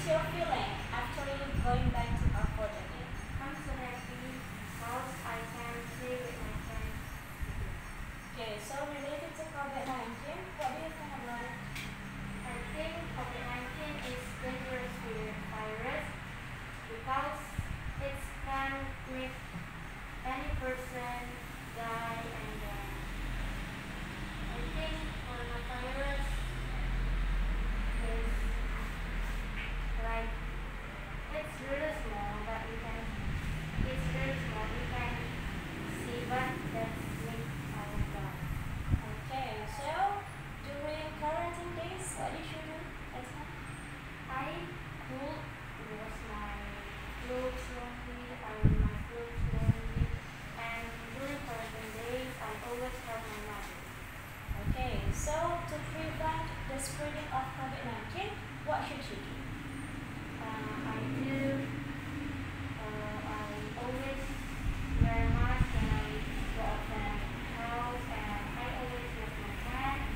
is your feeling after going back to Harford again? I'm so happy because I can play with my friends. Okay, so related to COVID-19, what do you think about it? I think COVID-19 is dangerous with virus because it can make any person die and then I think coronavirus is like it's really small but we can it's really small we can see but that's make our die. Okay, so during quarantine days, what did you do at home? I could wash my clothes laundry, iron my clothes laundry, and during quarantine days, I always help my mother. Okay, so to prevent the spreading of COVID-19, what should you do? Uh, I do, uh, I always wear a mask when I go out from my house, and I always wash my hands,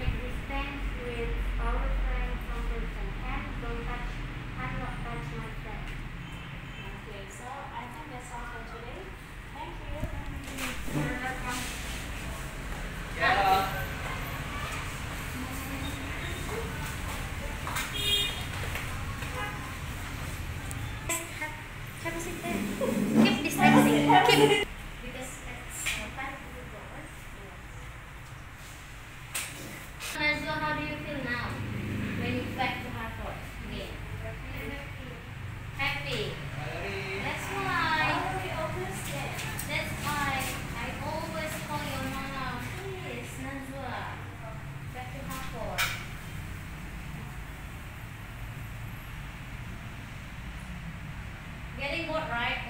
make distance with our friends, don't touch my hands, don't touch, and not touch my friends. Okay, so I think that's all for today. Thank you. You're welcome. Have a seat there. Keep how do you feel now when you back to again? Happy. That's why. That's why I always call your mama, please, back to. Getting bored, right?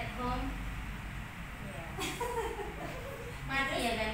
ba tiền này